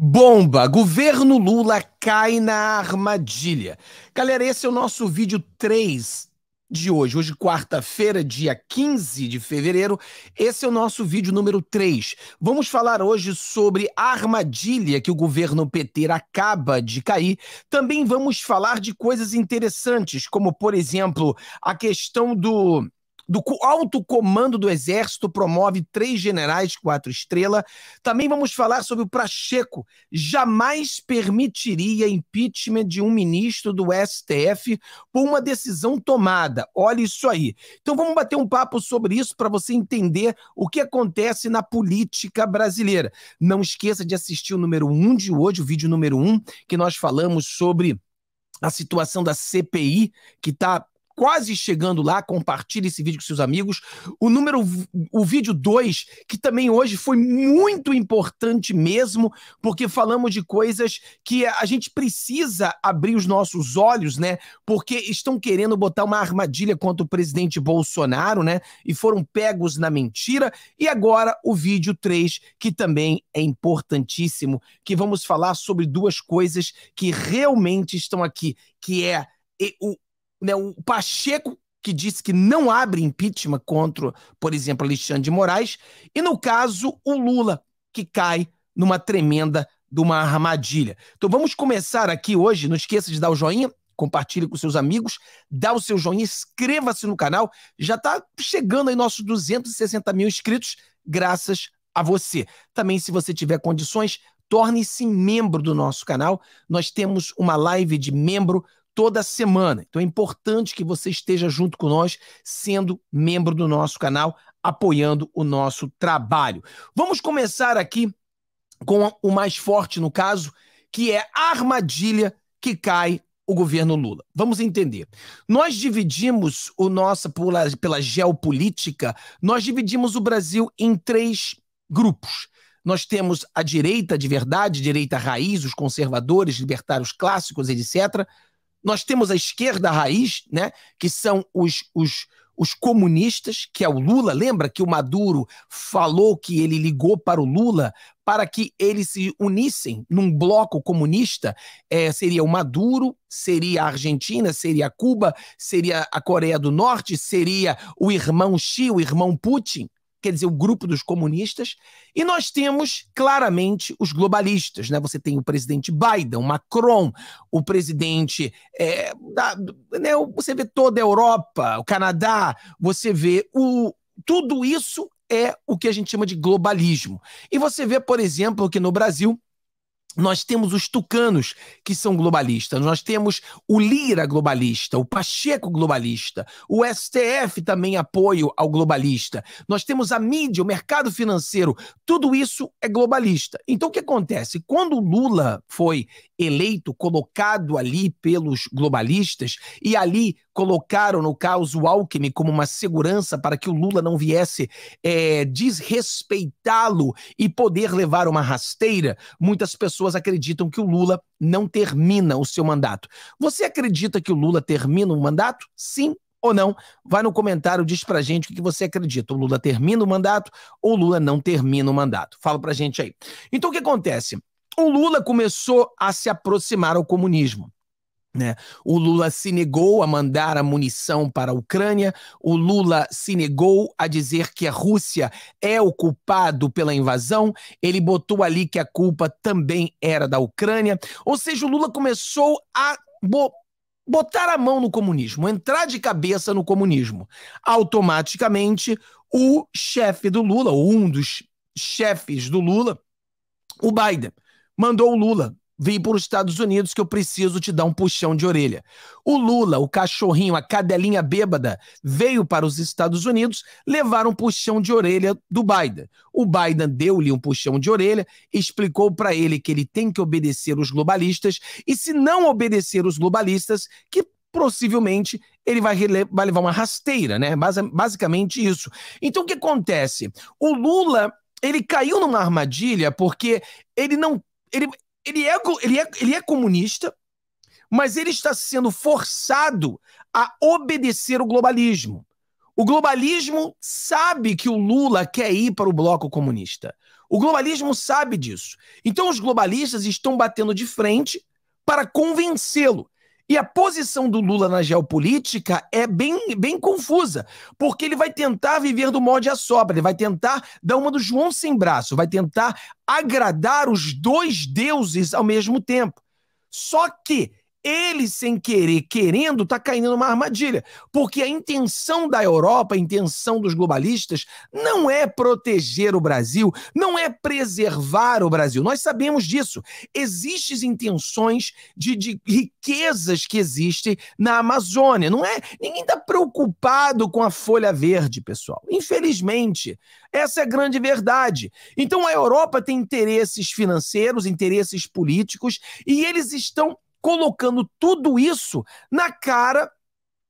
Bomba! Governo Lula cai na armadilha. Galera, esse é o nosso vídeo 3 de hoje. Hoje, quarta-feira, dia 15 de fevereiro. Esse é o nosso vídeo número 3. Vamos falar hoje sobre a armadilha que o governo PT acaba de cair. Também vamos falar de coisas interessantes, como, por exemplo, a questão do do alto comando do Exército promove três generais quatro estrelas. Também vamos falar sobre o Pracheco. Jamais permitiria impeachment de um ministro do STF por uma decisão tomada. Olha isso aí. Então vamos bater um papo sobre isso para você entender o que acontece na política brasileira. Não esqueça de assistir o número um de hoje, o vídeo número um, que nós falamos sobre a situação da CPI, que está quase chegando lá, compartilhe esse vídeo com seus amigos. O número, o vídeo 2, que também hoje foi muito importante mesmo, porque falamos de coisas que a gente precisa abrir os nossos olhos, né? Porque estão querendo botar uma armadilha contra o presidente Bolsonaro, né? E foram pegos na mentira. E agora o vídeo 3, que também é importantíssimo, que vamos falar sobre duas coisas que realmente estão aqui, que é o, né, o Pacheco que disse que não abre impeachment contra, por exemplo, Alexandre de Moraes, e no caso o Lula, que cai numa tremenda de uma armadilha. Então vamos começar aqui hoje, não esqueça de dar o joinha, compartilhe com seus amigos, dá o seu joinha, inscreva-se no canal, já está chegando aí nossos 260 mil inscritos, graças a você. Também, se você tiver condições, torne-se membro do nosso canal. Nós temos uma live de membro toda semana. Então é importante que você esteja junto com nós, sendo membro do nosso canal, apoiando o nosso trabalho. Vamos começar aqui com o mais forte no caso, que é a armadilha que cai o governo Lula. Vamos entender. Nós dividimos o nosso pela, pela geopolítica, nós dividimos o Brasil em três grupos. Nós temos a direita de verdade, direita raiz, os conservadores, libertários clássicos, etc. Nós temos a esquerda raiz, né, que são os, os, os comunistas, que é o Lula. Lembra que o Maduro falou que ele ligou para o Lula para que eles se unissem num bloco comunista? É, seria o Maduro, seria a Argentina, seria Cuba, seria a Coreia do Norte, seria o irmão Xi, o irmão Putin quer dizer, o grupo dos comunistas, e nós temos claramente os globalistas. Né? Você tem o presidente Biden, Macron, o presidente. É, da, né, você vê toda a Europa, o Canadá, você vê o. Tudo isso é o que a gente chama de globalismo. E você vê, por exemplo, que no Brasil nós temos os tucanos, que são globalistas, nós temos o Lira globalista, o Pacheco globalista, o STF também apoio ao globalista, nós temos a mídia, o mercado financeiro, tudo isso é globalista. Então o que acontece? Quando o Lula foi eleito, colocado ali pelos globalistas, e ali colocaram, no caso, o Alckmin como uma segurança para que o Lula não viesse é, desrespeitá-lo e poder levar uma rasteira, muitas pessoas acreditam que o Lula não termina o seu mandato. Você acredita que o Lula termina o mandato? Sim ou não? Vai no comentário, diz pra gente o que você acredita. O Lula termina o mandato ou o Lula não termina o mandato? Fala pra gente aí. Então o que acontece? o Lula começou a se aproximar ao comunismo. Né? O Lula se negou a mandar a munição para a Ucrânia, o Lula se negou a dizer que a Rússia é o culpado pela invasão, ele botou ali que a culpa também era da Ucrânia, ou seja, o Lula começou a bo botar a mão no comunismo, entrar de cabeça no comunismo. Automaticamente, o chefe do Lula, um dos chefes do Lula, o Biden, mandou o Lula vir para os Estados Unidos que eu preciso te dar um puxão de orelha. O Lula, o cachorrinho, a cadelinha bêbada, veio para os Estados Unidos levar um puxão de orelha do Biden. O Biden deu-lhe um puxão de orelha, explicou para ele que ele tem que obedecer os globalistas e se não obedecer os globalistas, que possivelmente ele vai, vai levar uma rasteira, né? Basicamente isso. Então o que acontece? O Lula ele caiu numa armadilha porque ele não ele, ele, é, ele, é, ele é comunista, mas ele está sendo forçado a obedecer o globalismo. O globalismo sabe que o Lula quer ir para o bloco comunista. O globalismo sabe disso. Então os globalistas estão batendo de frente para convencê-lo. E a posição do Lula na geopolítica é bem, bem confusa, porque ele vai tentar viver do molde a sobra, ele vai tentar dar uma do João sem braço, vai tentar agradar os dois deuses ao mesmo tempo. Só que ele, sem querer, querendo, está caindo numa armadilha. Porque a intenção da Europa, a intenção dos globalistas, não é proteger o Brasil, não é preservar o Brasil. Nós sabemos disso. Existem intenções de, de riquezas que existem na Amazônia. Não é? Ninguém está preocupado com a folha verde, pessoal. Infelizmente. Essa é a grande verdade. Então a Europa tem interesses financeiros, interesses políticos, e eles estão colocando tudo isso na cara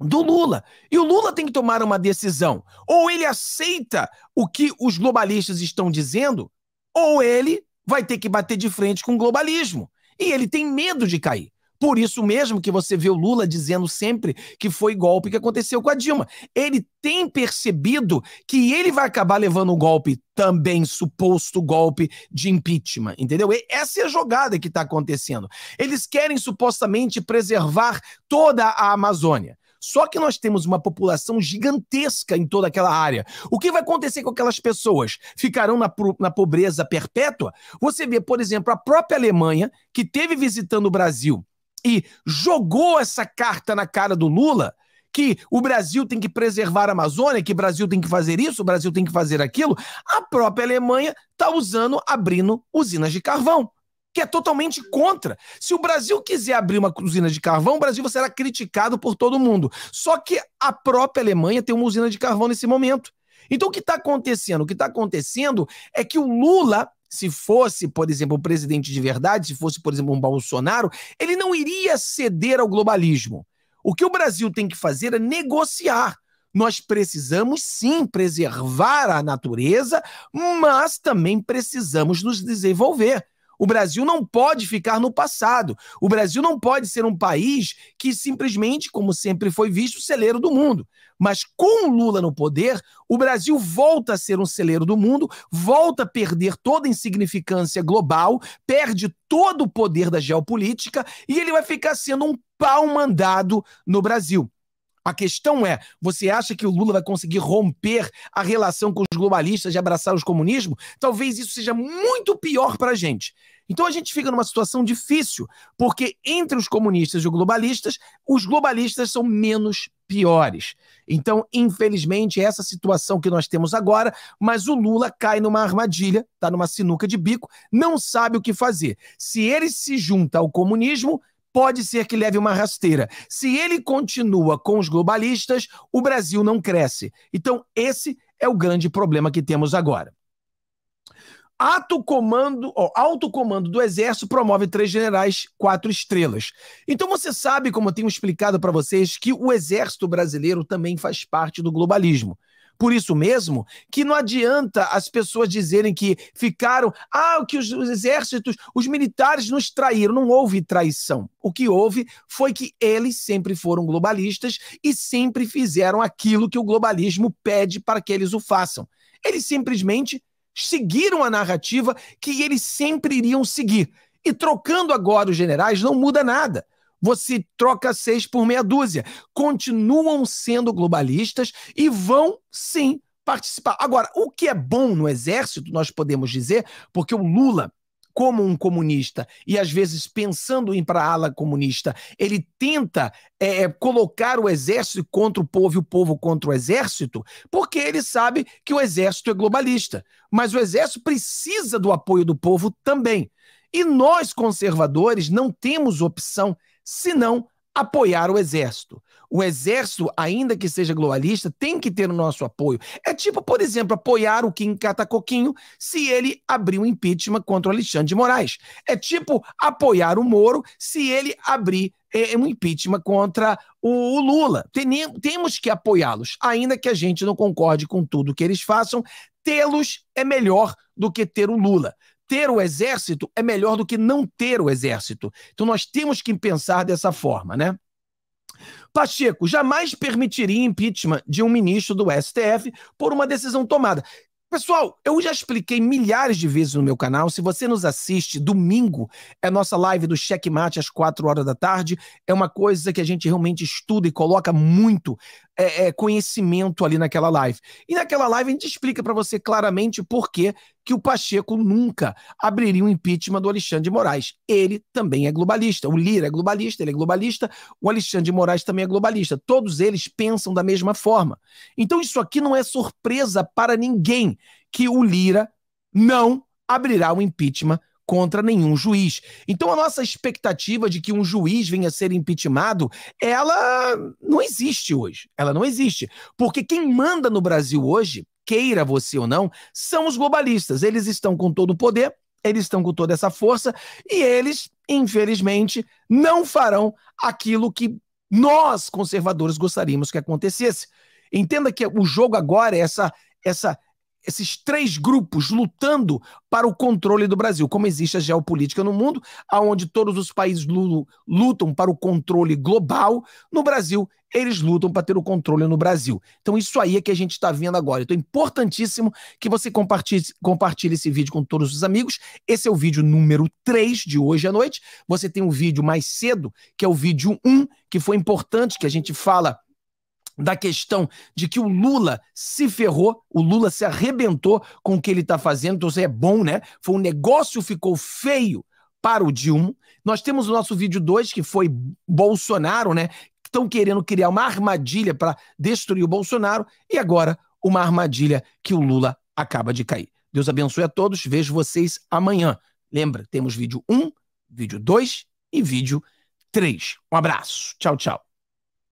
do Lula. E o Lula tem que tomar uma decisão. Ou ele aceita o que os globalistas estão dizendo, ou ele vai ter que bater de frente com o globalismo. E ele tem medo de cair. Por isso mesmo que você vê o Lula dizendo sempre que foi golpe que aconteceu com a Dilma. Ele tem percebido que ele vai acabar levando um golpe também, suposto golpe de impeachment, entendeu? Essa é a jogada que está acontecendo. Eles querem supostamente preservar toda a Amazônia. Só que nós temos uma população gigantesca em toda aquela área. O que vai acontecer com aquelas pessoas? Ficarão na, na pobreza perpétua? Você vê, por exemplo, a própria Alemanha, que teve visitando o Brasil e jogou essa carta na cara do Lula, que o Brasil tem que preservar a Amazônia, que o Brasil tem que fazer isso, o Brasil tem que fazer aquilo, a própria Alemanha está usando, abrindo usinas de carvão, que é totalmente contra. Se o Brasil quiser abrir uma usina de carvão, o Brasil será criticado por todo mundo. Só que a própria Alemanha tem uma usina de carvão nesse momento. Então o que está acontecendo? O que está acontecendo é que o Lula se fosse, por exemplo, um presidente de verdade, se fosse, por exemplo, um Bolsonaro, ele não iria ceder ao globalismo. O que o Brasil tem que fazer é negociar. Nós precisamos sim preservar a natureza, mas também precisamos nos desenvolver. O Brasil não pode ficar no passado. O Brasil não pode ser um país que simplesmente, como sempre foi visto, celeiro do mundo. Mas com Lula no poder, o Brasil volta a ser um celeiro do mundo, volta a perder toda a insignificância global, perde todo o poder da geopolítica e ele vai ficar sendo um pau mandado no Brasil. A questão é: você acha que o Lula vai conseguir romper a relação com os globalistas e abraçar os comunismo? Talvez isso seja muito pior para a gente. Então a gente fica numa situação difícil, porque entre os comunistas e os globalistas, os globalistas são menos piores. Então, infelizmente, é essa situação que nós temos agora, mas o Lula cai numa armadilha, está numa sinuca de bico, não sabe o que fazer. Se ele se junta ao comunismo, pode ser que leve uma rasteira. Se ele continua com os globalistas, o Brasil não cresce. Então, esse é o grande problema que temos agora. Ato comando, ó, alto comando do Exército promove três generais, quatro estrelas. Então você sabe, como eu tenho explicado para vocês, que o Exército brasileiro também faz parte do globalismo. Por isso mesmo que não adianta as pessoas dizerem que ficaram, ah, que os, os exércitos, os militares nos traíram. Não houve traição. O que houve foi que eles sempre foram globalistas e sempre fizeram aquilo que o globalismo pede para que eles o façam. Eles simplesmente seguiram a narrativa que eles sempre iriam seguir. E trocando agora os generais não muda nada você troca seis por meia dúzia. Continuam sendo globalistas e vão sim participar. Agora, o que é bom no exército, nós podemos dizer, porque o Lula como um comunista e às vezes pensando em para a ala comunista, ele tenta é, é, colocar o exército contra o povo e o povo contra o exército, porque ele sabe que o exército é globalista. Mas o exército precisa do apoio do povo também. E nós, conservadores, não temos opção se não apoiar o exército. O exército, ainda que seja globalista, tem que ter o nosso apoio. É tipo, por exemplo, apoiar o Kim Catacoquinho se ele abrir um impeachment contra o Alexandre de Moraes. É tipo apoiar o Moro se ele abrir é, um impeachment contra o, Lula. Tem, temos que apoiá-los, ainda que a gente não concorde com tudo que eles façam. Tê-los é melhor do que ter o Lula ter o exército é melhor do que não ter o exército. Então nós temos que pensar dessa forma, né? Pacheco jamais permitiria impeachment de um ministro do STF por uma decisão tomada. Pessoal, eu já expliquei milhares de vezes no meu canal. Se você nos assiste, domingo é nossa live do Checkmate às 4 horas da tarde. É uma coisa que a gente realmente estuda e coloca muito é, é, conhecimento ali naquela live. E naquela live a gente explica para você claramente por que, que o Pacheco nunca abriria um impeachment do Alexandre de Moraes. Ele também é globalista. O Lira é globalista, ele é globalista. O Alexandre de Moraes também é globalista. Todos eles pensam da mesma forma. Então isso aqui não é surpresa para ninguém que o Lira não abrirá o impeachment contra nenhum juiz. Então a nossa expectativa de que um juiz venha a ser impeachmentado, ela não existe hoje. Ela não existe. Porque quem manda no Brasil hoje, queira você ou não, são os globalistas. Eles estão com todo o poder, eles estão com toda essa força e eles, infelizmente, não farão aquilo que nós conservadores gostaríamos que acontecesse. Entenda que o jogo agora é essa essa esses três grupos lutando para o controle do Brasil. Como existe a geopolítica no mundo, aonde todos os países lutam para o controle global, no Brasil eles lutam para ter o controle no Brasil. Então isso aí é que a gente está vendo agora. Então é importantíssimo que você compartilhe, compartilhe esse vídeo com todos os amigos. Esse é o vídeo número 3 de hoje à noite. Você tem um vídeo mais cedo, que é o vídeo 1, que foi importante, que a gente fala da questão de que o Lula se ferrou, o Lula se arrebentou com o que ele está fazendo, então isso é bom, né? Foi um negócio, ficou feio para o Dilma. Nós temos o nosso vídeo 2, que foi Bolsonaro, né? Estão querendo criar uma armadilha para destruir o Bolsonaro, e agora uma armadilha que o Lula acaba de cair. Deus abençoe a todos, vejo vocês amanhã. Lembra, temos vídeo 1, vídeo 2 e vídeo 3. Um abraço. Tchau, tchau.